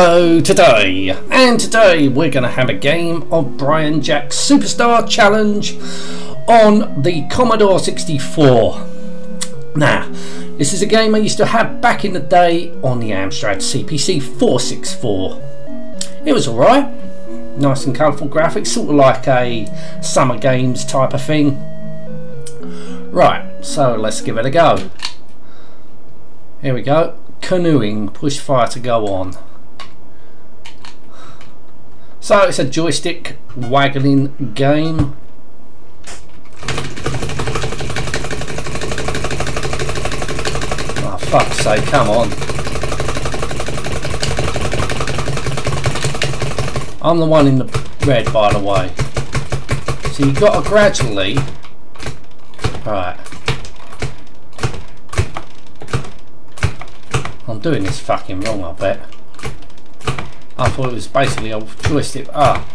Hello today, and today we're going to have a game of Brian Jacks Superstar Challenge on the Commodore 64. Now, this is a game I used to have back in the day on the Amstrad CPC 464. It was alright, nice and colourful graphics, sort of like a summer games type of thing. Right, so let's give it a go. Here we go. Canoeing, push fire to go on. So it's a joystick waggling game. Oh fuck's sake, come on. I'm the one in the red by the way. So you've got to gradually... Right. I'm doing this fucking wrong I bet. I thought it was basically a joystick. Ah.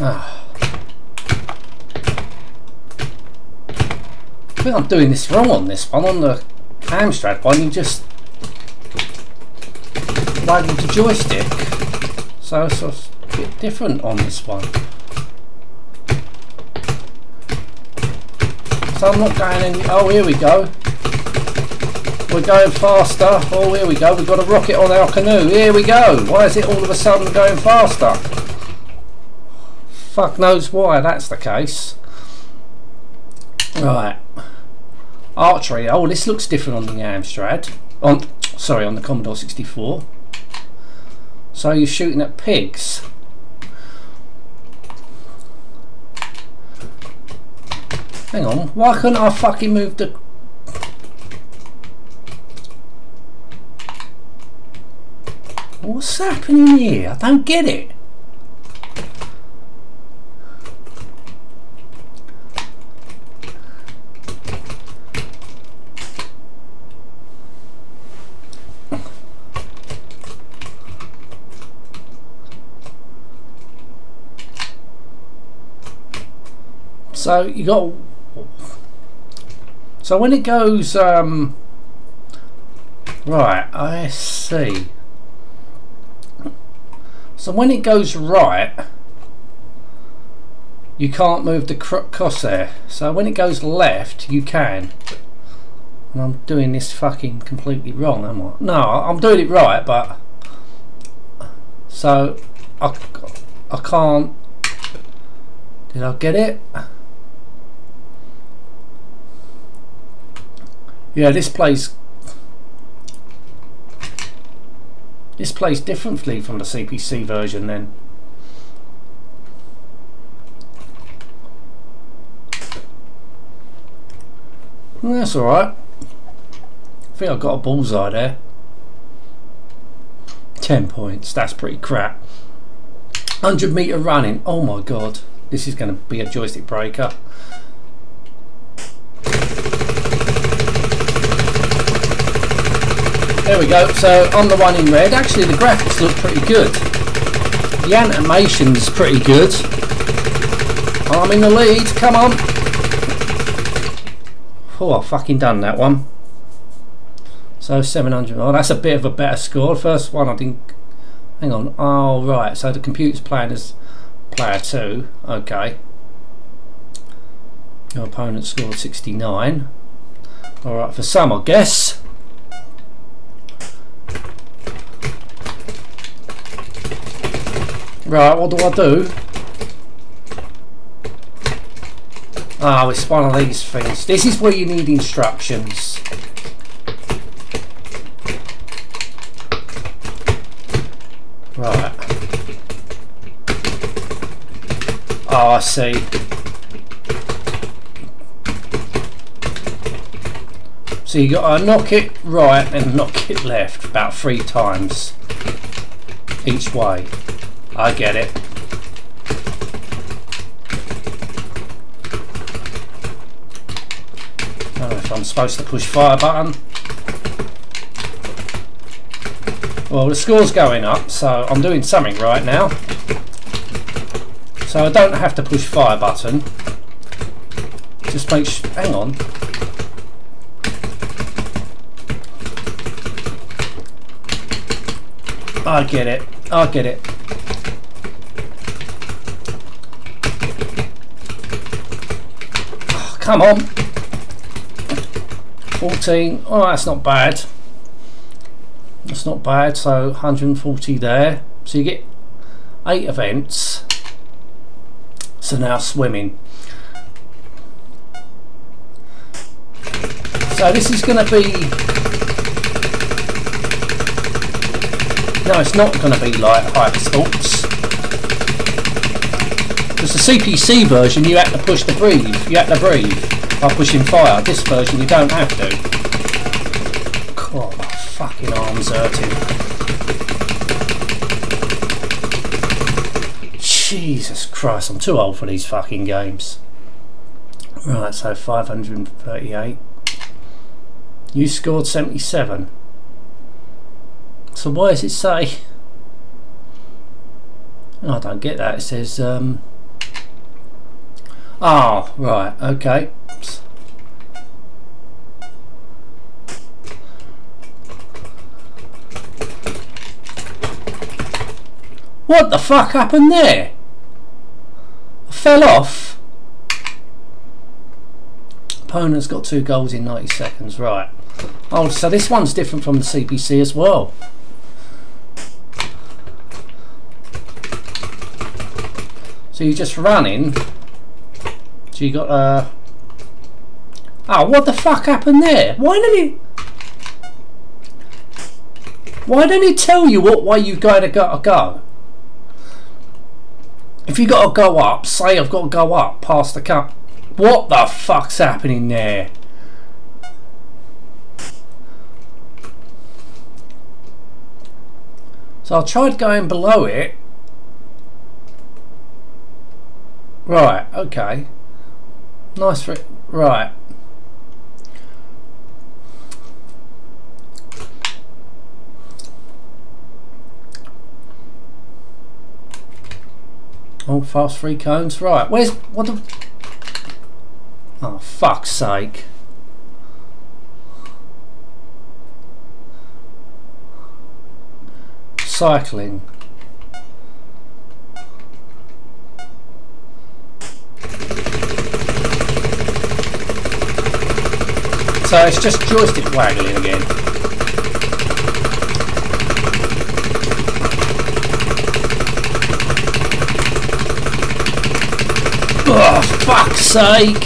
ah. I think I'm doing this wrong on this one. On the Amstrad one, you just waggle the joystick. So it's a bit different on this one. So I'm not going any... Oh, here we go. We're going faster. Oh, here we go. We've got a rocket on our canoe. Here we go. Why is it all of a sudden going faster? Fuck knows why that's the case. Right. Archery. Oh, this looks different on the Amstrad. On, sorry, on the Commodore 64. So you're shooting at pigs. Hang on, why couldn't I fucking move the... What's happening here? I don't get it. So you got so when it goes, um, right, I see. So when it goes right, you can't move the crosshair. So when it goes left, you can. And I'm doing this fucking completely wrong, am I? No, I'm doing it right, but so I, I can't. Did I get it? Yeah, this plays this plays differently from the CPC version then. That's alright. I think I've got a bullseye there. 10 points, that's pretty crap. 100 metre running, oh my god. This is going to be a joystick breaker. There we go, so on the one in red, actually the graphics look pretty good. The animation's pretty good. I'm in the lead, come on. Oh, I've fucking done that one. So 700, oh that's a bit of a better score. First one I didn't, hang on, oh right, so the computer's playing as player 2, okay. Your opponent scored 69. Alright, for some I guess. Right, what do I do? Oh, it's one of these things. This is where you need instructions. Right. Oh, I see. So you got to knock it right and knock it left about three times each way. I get it. If I'm supposed to push fire button. Well, the score's going up, so I'm doing something right now. So I don't have to push fire button. Just make sure, hang on. I get it. I get it. Oh, come on. 14. Oh, that's not bad. That's not bad. So 140 there. So you get eight events. So now swimming. So this is going to be No, it's not going to be like Hypersports. Because the CPC version, you had to push the breathe. You had to breathe by pushing fire. This version, you don't have to. God, my fucking arm's hurting. Jesus Christ, I'm too old for these fucking games. Right, so 538. You scored 77. So why does it say? I don't get that. It says, um, oh, right, okay. What the fuck happened there? I fell off. Opponent's got two goals in 90 seconds, right. Oh, so this one's different from the CPC as well. So you're just running. So you got uh Oh, what the fuck happened there? Why didn't he Why didn't he tell you what way you got to go, go? If you got to go up, say I've got to go up past the cup. What the fuck's happening there? So I tried going below it Right, okay. Nice right. Oh, fast three cones. Right, where's what the Oh fuck's sake. Cycling. So it's just joystick waggling again. Oh, fuck's sake!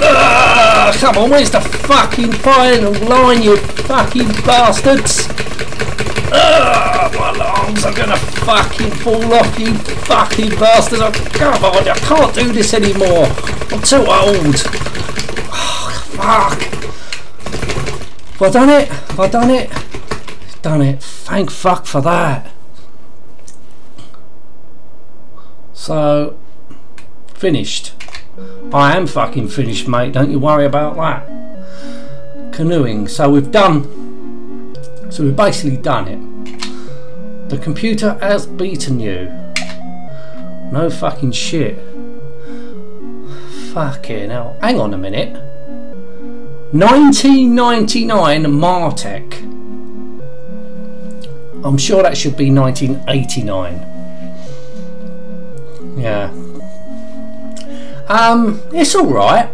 Uh, come on, where's the fucking final line, you fucking bastards? My arms are gonna fucking fall off, you fucking bastards. Oh, come on, I can't do this anymore. I'm too old. Oh, fuck. Have I done it? Have I done it? Done it. Thank fuck for that. So, finished. I am fucking finished, mate. Don't you worry about that. Canoeing. So we've done. So we've basically done it. The computer has beaten you. No fucking shit. Fucking hell. Hang on a minute. 1999 Martech. I'm sure that should be 1989. Yeah. Um, it's alright.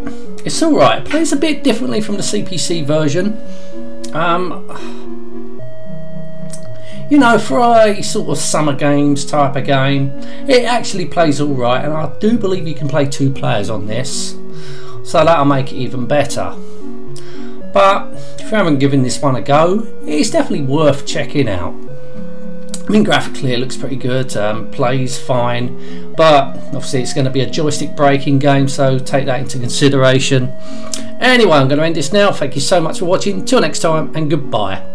It's alright. Plays a bit differently from the CPC version. Um, you know, for a sort of summer games type of game, it actually plays all right, and I do believe you can play two players on this, so that'll make it even better. But if you haven't given this one a go, it's definitely worth checking out. I mean, graphically it looks pretty good, um, plays fine, but obviously it's going to be a joystick breaking game, so take that into consideration. Anyway, I'm going to end this now. Thank you so much for watching. Till next time, and goodbye.